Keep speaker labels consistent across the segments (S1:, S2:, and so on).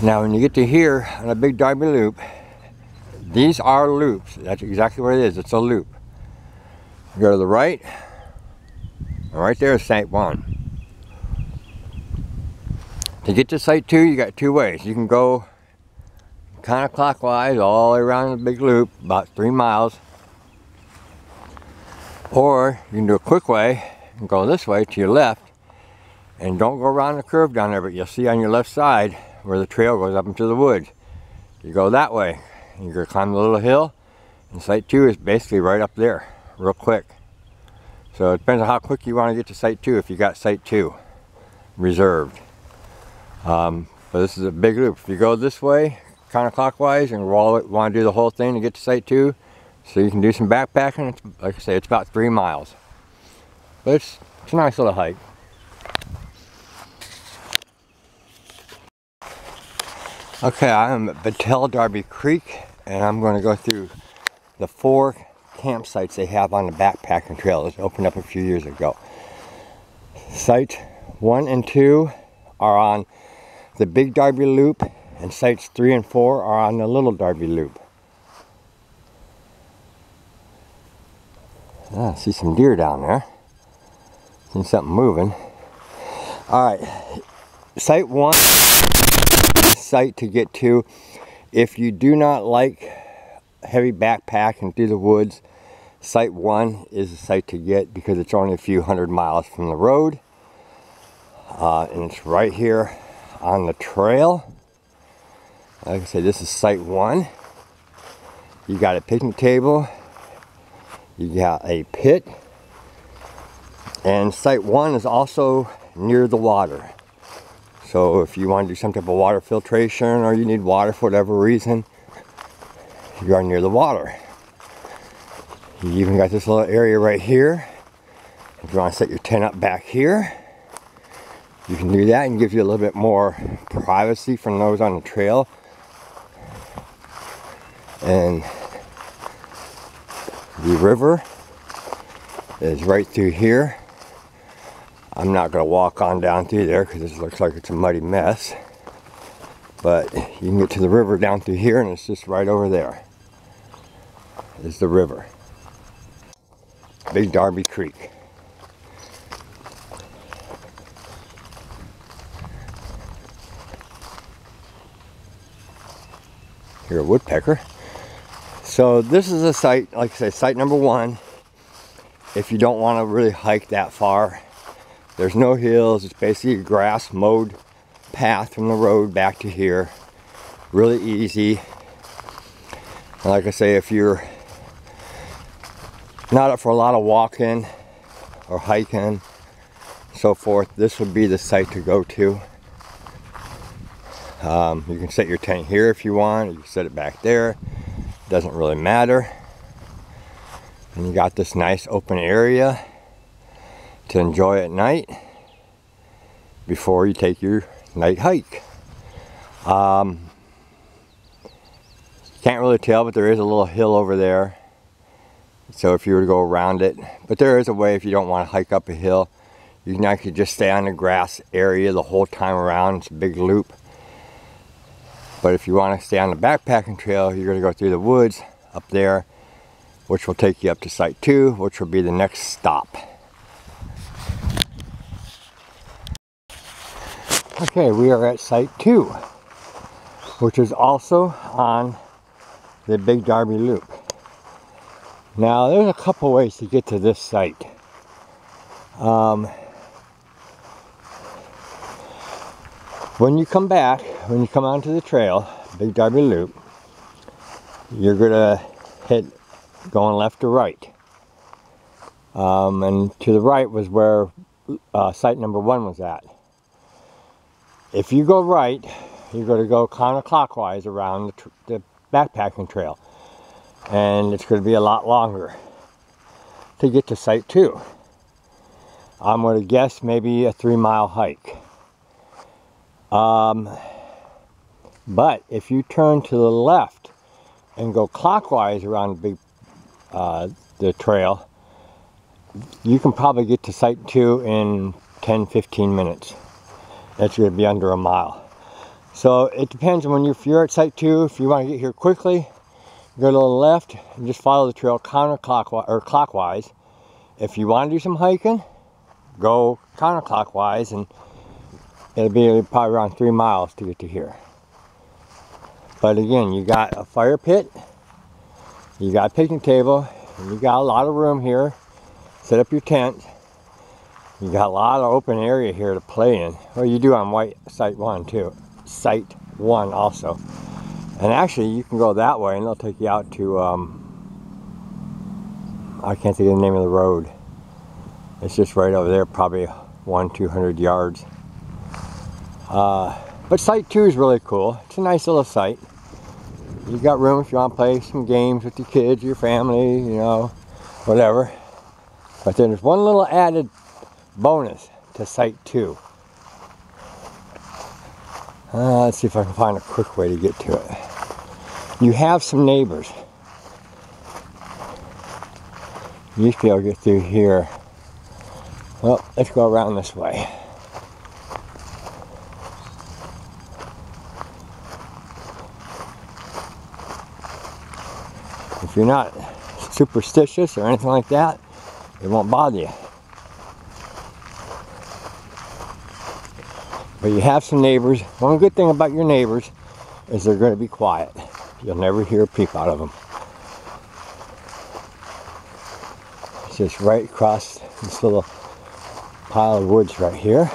S1: Now when you get to here on a big Darby loop, these are loops. That's exactly what it is. It's a loop. You go to the right, and right there is site one. To get to site two, you got two ways. You can go counterclockwise all the way around the big loop, about three miles. Or you can do a quick way and go this way to your left and don't go around the curve down there, but you'll see on your left side where the trail goes up into the woods. You go that way. You're gonna climb the little hill and site two is basically right up there, real quick. So it depends on how quick you want to get to site two if you got site two reserved. Um, but this is a big loop. If you go this way, counterclockwise, and want to do the whole thing to get to site two, so you can do some backpacking. It's, like I say, it's about three miles. But it's, it's a nice little hike. Okay, I am at Battelle Darby Creek, and I'm going to go through the four campsites they have on the backpacking trail. It opened up a few years ago. Site one and two are on the Big Darby Loop, and sites three and four are on the Little Darby Loop. Ah, I see some deer down there. See something moving. Alright, site one site to get to. If you do not like heavy backpacking through the woods, site one is the site to get because it's only a few hundred miles from the road. Uh, and it's right here on the trail. Like I said, this is site one. You got a picnic table. You got a pit. And site one is also near the water. So if you want to do some type of water filtration or you need water for whatever reason, you are near the water. You even got this little area right here. If you want to set your tent up back here, you can do that and give you a little bit more privacy from those on the trail. And the river is right through here. I'm not going to walk on down through there because this looks like it's a muddy mess. But you can get to the river down through here and it's just right over there. Is the river. Big Darby Creek. Here a woodpecker. So this is a site, like I say, site number one. If you don't want to really hike that far, there's no hills. It's basically a grass mowed path from the road back to here. Really easy. And like I say, if you're not up for a lot of walking or hiking, so forth, this would be the site to go to. Um, you can set your tent here if you want. You can set it back there. Doesn't really matter. And you got this nice open area to enjoy at night before you take your night hike. Um, can't really tell, but there is a little hill over there. So if you were to go around it, but there is a way if you don't want to hike up a hill, you can actually just stay on the grass area the whole time around. It's a big loop. But if you want to stay on the backpacking trail, you're going to go through the woods up there, which will take you up to site two, which will be the next stop. Okay, we are at site two, which is also on the Big Darby Loop. Now, there's a couple ways to get to this site. Um, when you come back, when you come onto the trail, Big Darby Loop, you're gonna hit going left to right. Um, and to the right was where uh, site number one was at. If you go right, you're going to go counterclockwise around the, the backpacking trail. And it's going to be a lot longer to get to site two. I'm going to guess maybe a three mile hike. Um, but if you turn to the left and go clockwise around the uh, the trail, you can probably get to site two in 10-15 minutes. That's going to be under a mile. So it depends on when you, if you're at site two, if you want to get here quickly, go to the left and just follow the trail counterclockwise or clockwise. If you want to do some hiking, go counterclockwise and it'll be probably around three miles to get to here. But again, you got a fire pit, you got a picnic table, and you got a lot of room here. Set up your tent. You got a lot of open area here to play in. Well, you do on white site one too. Site one also. And actually, you can go that way and they'll take you out to, um, I can't think of the name of the road. It's just right over there, probably one, 200 yards. Uh, but site two is really cool. It's a nice little site. You've got room if you want to play some games with your kids, your family, you know, whatever. But then there's one little added bonus to site two. Uh, let's see if I can find a quick way to get to it. You have some neighbors. You used be able to get through here. Well, let's go around this way. If you're not superstitious or anything like that, it won't bother you. But you have some neighbors. One good thing about your neighbors is they're going to be quiet. You'll never hear a peep out of them. It's just right across this little pile of woods right here.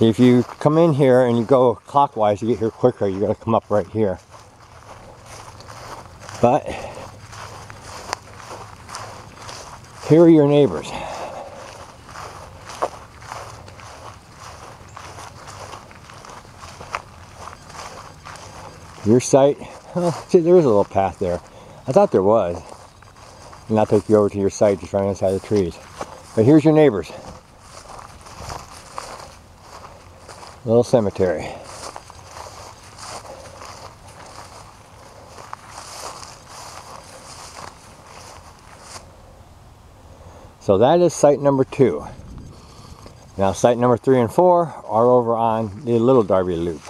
S1: If you come in here and you go clockwise, you get here quicker, you gotta come up right here. But, here are your neighbors. Your site, well, see, there is a little path there. I thought there was. And I'll take you over to your site just right inside the trees. But here's your neighbors. Little cemetery. So that is site number two. Now site number three and four are over on the Little Darby Loop.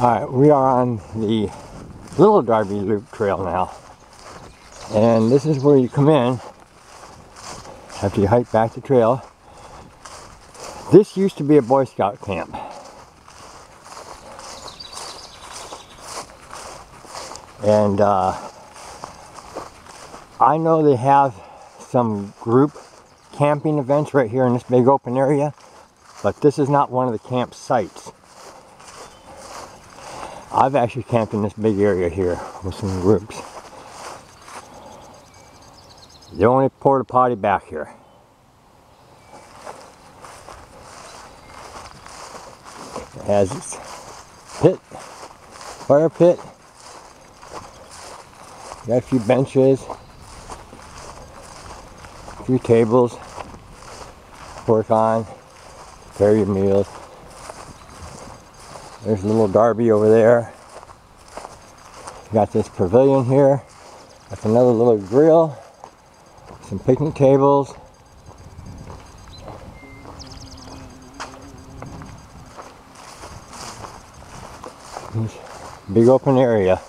S1: Alright, we are on the Little Darby Loop Trail now. And this is where you come in after you hike back the trail. This used to be a Boy Scout camp. And uh, I know they have some group camping events right here in this big open area, but this is not one of the camp sites. I've actually camped in this big area here with some groups. The only porta potty back here. It has its pit, fire pit. Got a few benches, a few tables, work on, prepare your meals. There's a little Darby over there. Got this pavilion here. That's another little grill. Some picnic tables. Big open area.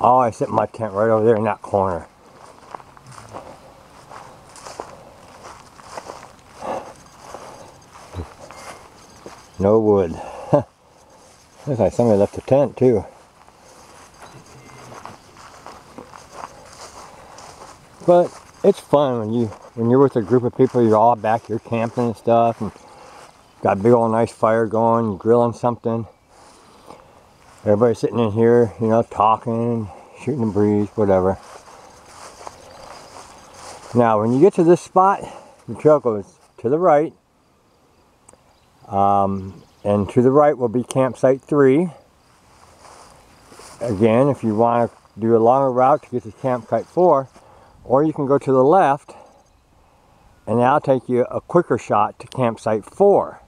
S1: Oh, I set my tent right over there in that corner. No wood. Looks like somebody left a tent too. But it's fun when you when you're with a group of people, you're all back here camping and stuff, and got a big old nice fire going, grilling something. Everybody's sitting in here, you know, talking, shooting the breeze, whatever. Now, when you get to this spot, the trail goes to the right, um, and to the right will be campsite three. Again, if you want to do a longer route to get to campsite four, or you can go to the left, and that'll take you a quicker shot to campsite four.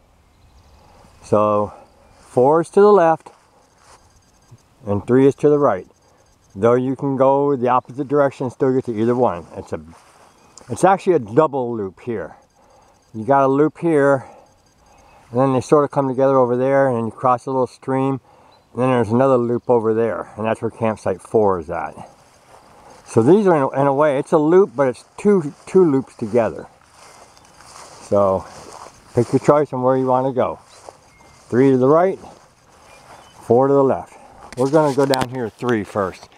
S1: So, four is to the left, and three is to the right. Though you can go the opposite direction and still get to either one. It's a, it's actually a double loop here. You got a loop here, and then they sort of come together over there, and you cross a little stream, and then there's another loop over there, and that's where campsite four is at. So these are, in a, in a way, it's a loop, but it's two, two loops together. So pick your choice on where you want to go. Three to the right, four to the left. We're going to go down here three first.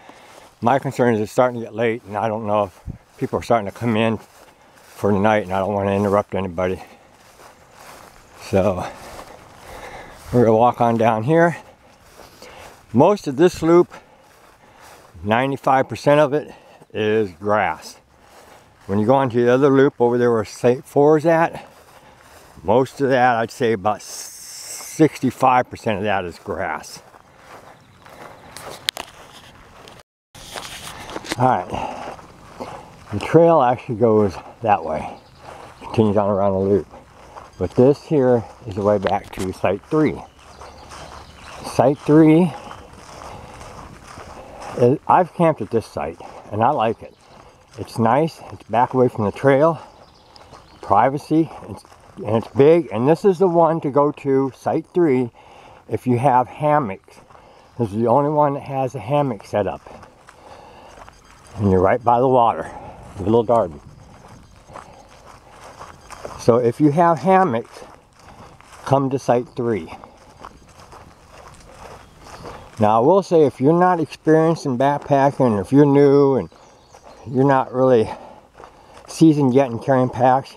S1: My concern is it's starting to get late, and I don't know if people are starting to come in for the night, and I don't want to interrupt anybody. So we're gonna walk on down here. Most of this loop, 95% of it is grass. When you go onto the other loop over there where Site 4 is at, most of that, I'd say about 65% of that is grass. All right, the trail actually goes that way, continues on around the loop. But this here is the way back to Site 3. Site 3, is, I've camped at this site and I like it. It's nice, it's back away from the trail, privacy, it's, and it's big. And this is the one to go to, Site 3, if you have hammocks. This is the only one that has a hammock set up. And you're right by the water, the little garden. So if you have hammocks, come to site three. Now I will say if you're not experienced in backpacking, if you're new and you're not really seasoned yet in carrying packs,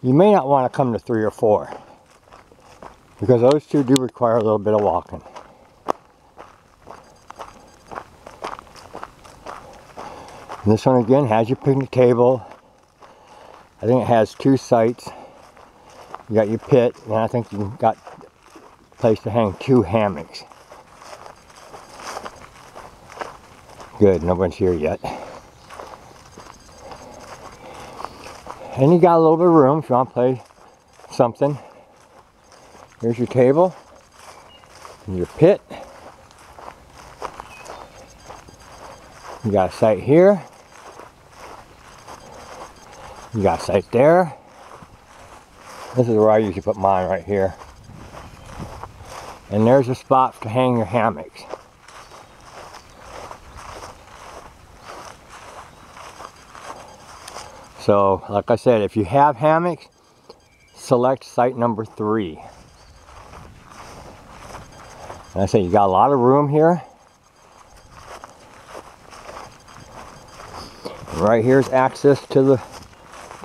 S1: you may not want to come to three or four because those two do require a little bit of walking. And this one again has your picnic table, I think it has two sites. You got your pit, and I think you got place to hang two hammocks. Good, no one's here yet. And you got a little bit of room if you want to play something. Here's your table, and your pit. You got a site here. You got sight there. This is where I usually put mine right here. And there's a spot to hang your hammocks. So, like I said, if you have hammocks, select site number three. And I say you got a lot of room here. Right here's access to the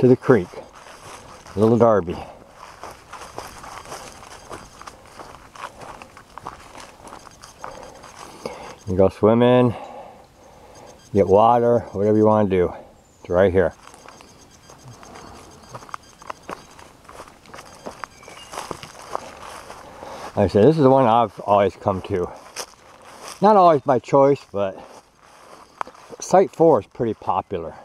S1: to the creek. Little Darby. You go swimming, get water, whatever you want to do. It's right here. Like I said, this is the one I've always come to. Not always by choice, but Site 4 is pretty popular.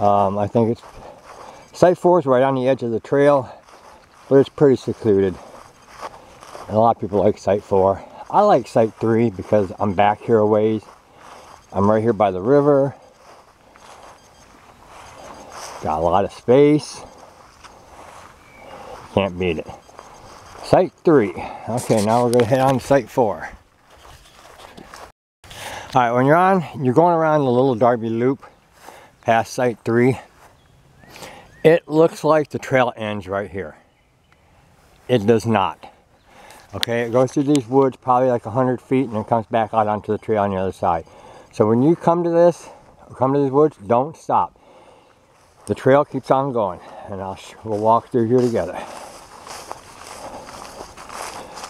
S1: Um, I think it's Site 4 is right on the edge of the trail, but it's pretty secluded. And a lot of people like Site 4. I like Site 3 because I'm back here a ways. I'm right here by the river. Got a lot of space. Can't beat it. Site three. Okay, now we're gonna head on to site four. All right, when you're on, you're going around the little Darby Loop past site three. It looks like the trail ends right here. It does not. Okay, it goes through these woods probably like 100 feet and then comes back out onto the trail on the other side. So when you come to this, come to these woods, don't stop. The trail keeps on going and I'll, we'll walk through here together.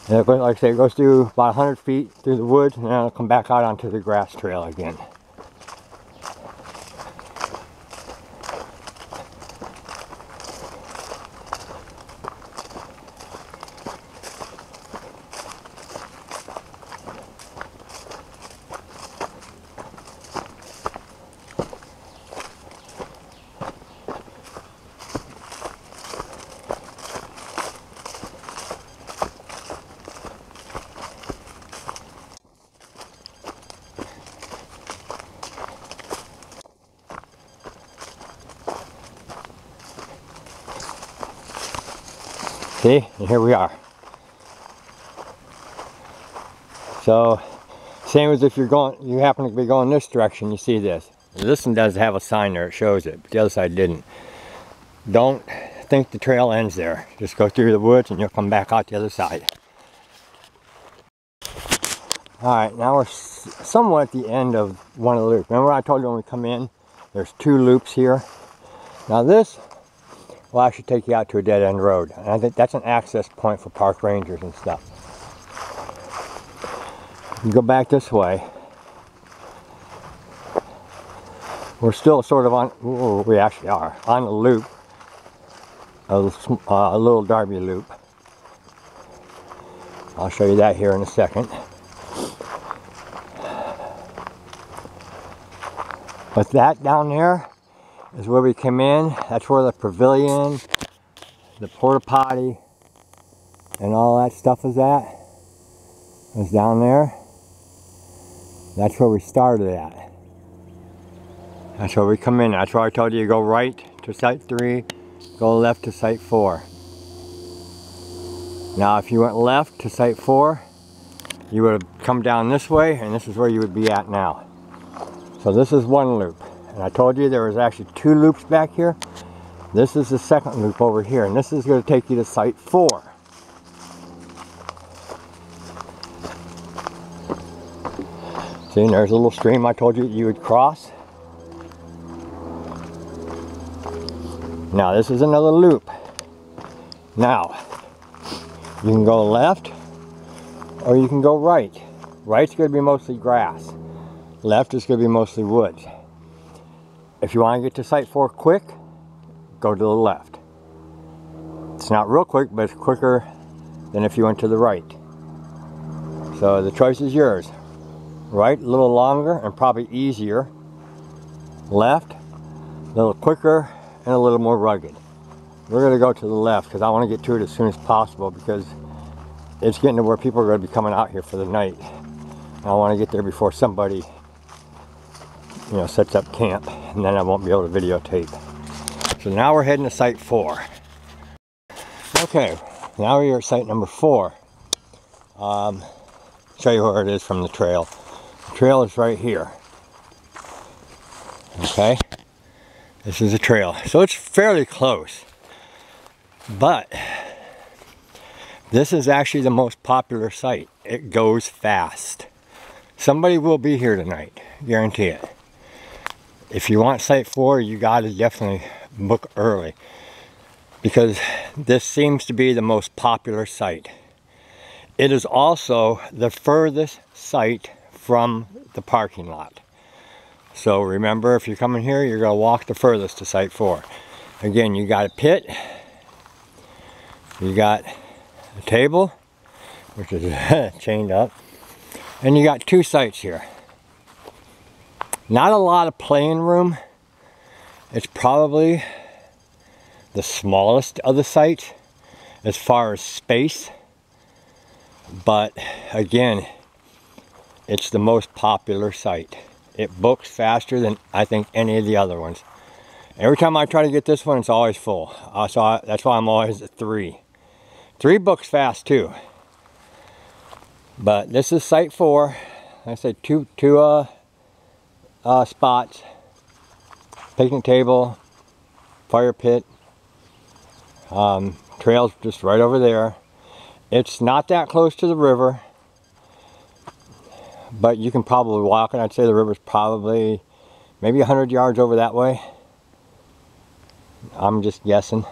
S1: And it, like I say, it goes through about 100 feet through the woods and then it'll come back out onto the grass trail again. See, and here we are. So, same as if you're going, you happen to be going this direction, you see this. This one does have a sign there, it shows it, but the other side didn't. Don't think the trail ends there. Just go through the woods and you'll come back out the other side. Alright, now we're somewhat at the end of one of the loops. Remember I told you when we come in, there's two loops here. Now this will actually take you out to a dead end road. And I think that's an access point for park rangers and stuff. You go back this way. We're still sort of on, we actually are, on the loop, a, uh, a little Darby loop. I'll show you that here in a second. But that down there is where we come in. That's where the pavilion, the porta potty, and all that stuff is at. Is down there. That's where we started at. That's where we come in. That's where I told you to go right to site three, go left to site four. Now if you went left to site four, you would have come down this way and this is where you would be at now. So this is one loop. And I told you there was actually two loops back here. This is the second loop over here, and this is going to take you to site four. See, there's a little stream I told you you would cross. Now, this is another loop. Now, you can go left or you can go right. Right's going to be mostly grass. Left is going to be mostly woods. If you want to get to site 4 quick, go to the left. It's not real quick, but it's quicker than if you went to the right. So the choice is yours. Right, a little longer and probably easier. Left, a little quicker and a little more rugged. We're going to go to the left because I want to get to it as soon as possible because it's getting to where people are going to be coming out here for the night. And I want to get there before somebody you know, sets up camp and then I won't be able to videotape. So now we're heading to site four. Okay, now we're at site number four. Um, show you where it is from the trail. The trail is right here. Okay, this is a trail. So it's fairly close. But this is actually the most popular site. It goes fast. Somebody will be here tonight, guarantee it if you want site 4 you got to definitely book early. Because this seems to be the most popular site. It is also the furthest site from the parking lot. So remember if you're coming here you're going to walk the furthest to site 4 again you got a pit. You got a table which is chained up. And you got two sites here not a lot of playing room. It's probably the smallest of the sites as far as space. But again, it's the most popular site. it books faster than I think any of the other ones. Every time I try to get this one, it's always full. Uh, so I, that's why I'm always at three. Three books fast too. But this is site four. I said two two uh, uh, spots. Picnic table, fire pit, um, trails just right over there. It's not that close to the river, but you can probably walk, and I'd say the river's probably maybe 100 yards over that way. I'm just guessing.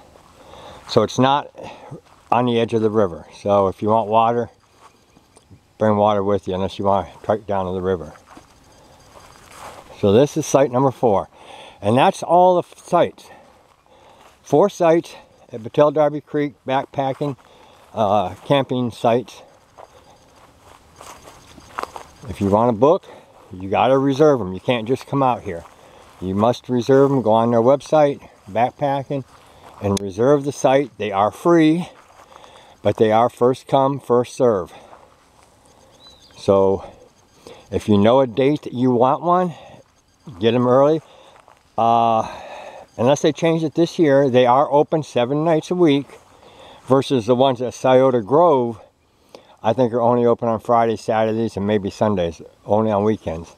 S1: So it's not on the edge of the river. So if you want water, bring water with you unless you want to trek down to the river. So this is site number four. And that's all the sites. Four sites at Battelle Darby Creek backpacking uh, camping sites. If you want to book, you got to reserve them. You can't just come out here. You must reserve them. Go on their website, backpacking, and reserve the site. They are free, but they are first come, first serve. So if you know a date that you want one, get them early. Uh, unless they change it this year, they are open seven nights a week versus the ones at Scioto Grove, I think are only open on Fridays, Saturdays, and maybe Sundays, only on weekends.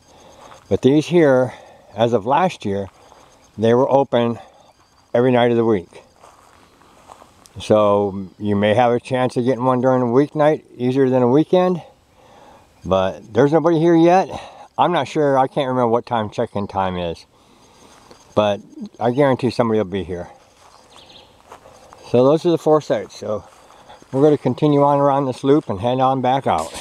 S1: But these here, as of last year, they were open every night of the week. So you may have a chance of getting one during a weeknight, easier than a weekend. But there's nobody here yet. I'm not sure, I can't remember what time check-in time is. But I guarantee somebody will be here. So those are the four sites. So we're going to continue on around this loop and head on back out.